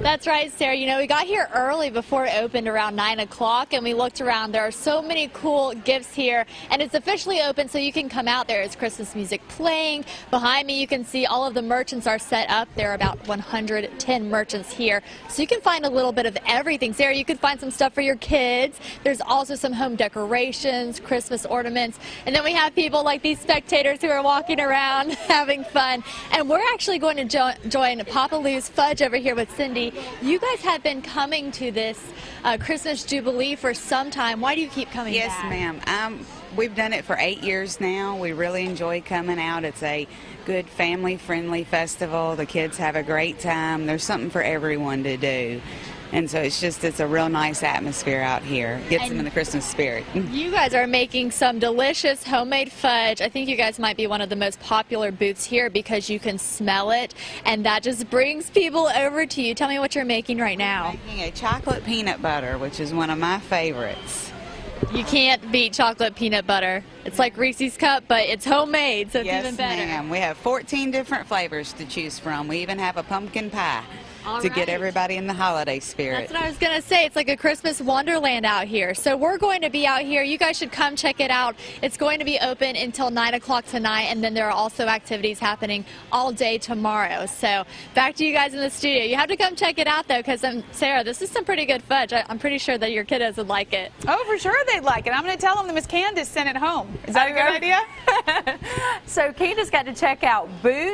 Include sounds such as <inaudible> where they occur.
That's right, Sarah. You know, we got here early before it opened around 9 o'clock, and we looked around. There are so many cool gifts here, and it's officially open, so you can come out. There is Christmas music playing. Behind me, you can see all of the merchants are set up. There are about 110 merchants here, so you can find a little bit of everything. Sarah, you could find some stuff for your kids. There's also some home decorations, Christmas ornaments, and then we have people like these spectators who are walking around <laughs> having fun. And we're actually going to jo join Papa Lou's Fudge over here with Cindy. You guys have been coming to this uh, Christmas Jubilee for some time. Why do you keep coming Yes, ma'am. Um, we've done it for eight years now. We really enjoy coming out. It's a good family friendly festival. The kids have a great time. There's something for everyone to do. And so it's just, it's a real nice atmosphere out here. Gets them in the Christmas spirit. <laughs> You guys are making some delicious homemade fudge. I think you guys might be one of the most popular booths here because you can smell it, and that just brings people over to you. Tell me what you're making right now. I'm Making a chocolate peanut butter, which is one of my favorites. You can't beat chocolate peanut butter. It's like Reese's Cup, but it's homemade, so it's yes, even better. ma'am. We have 14 different flavors to choose from. We even have a pumpkin pie All to right. get everybody in the holiday spirit. That's what I was going to say. It's like a Christmas wonderland out here. So we're going to be out here. You guys should come check it out. It's going to be open until 9 o'clock tonight, and then there are also activities happening all day tomorrow. So back to you guys in the studio. You have to come check it out, though, because um, Sarah, this is some pretty good fudge. I, I'm pretty sure that your kiddos would like it. Oh, for sure they'd like it. I'm going to tell them that Miss Candace sent it home. Is that a good idea? <laughs> So Candace got to check out Boot.